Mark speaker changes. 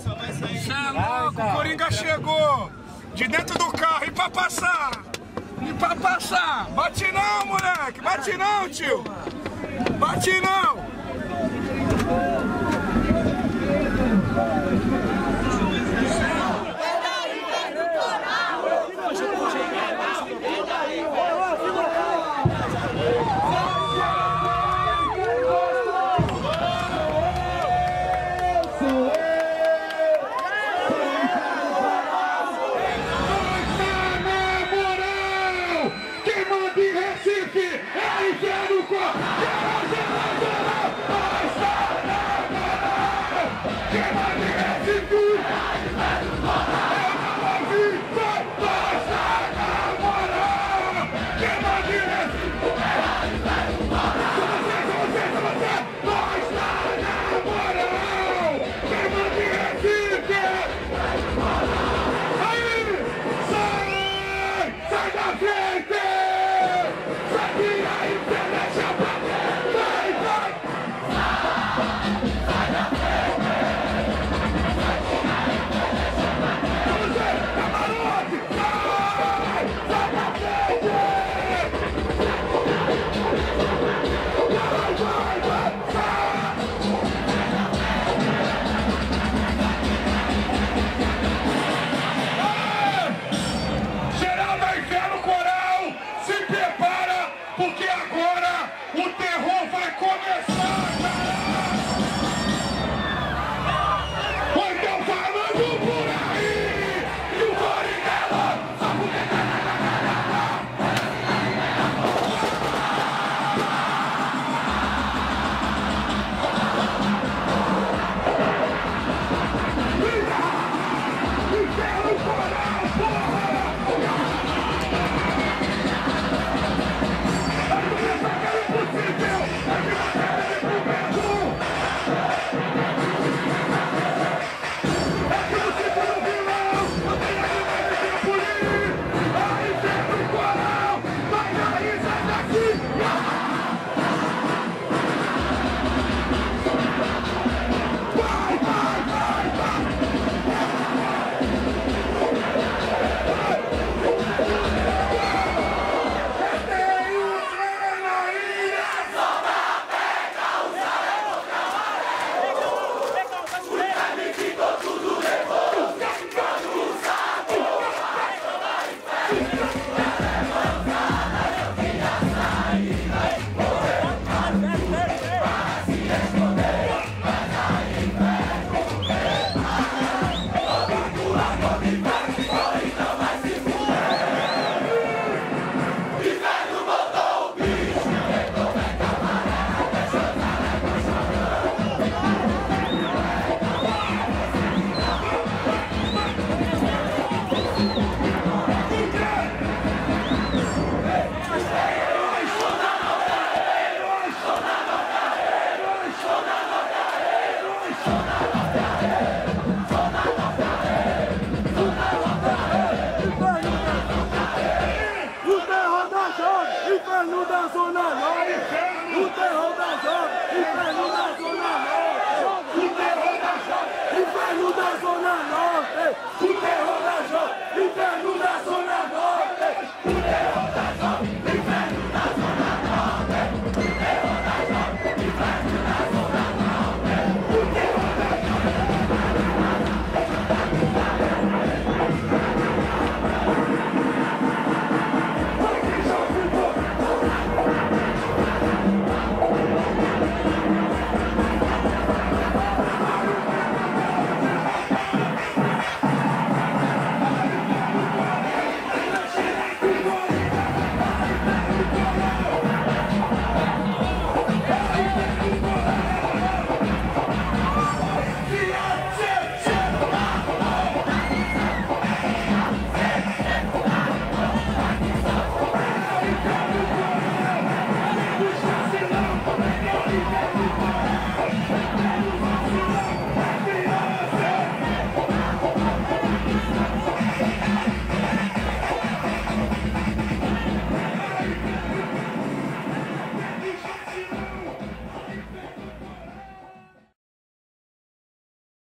Speaker 1: Cê é louco, o Coringa chegou de dentro do carro e pra passar. E pra passar. Bate não, moleque. Bate não, tio. Bate não.
Speaker 2: Patrick! Inferno da Zona Norte, o terror das obras.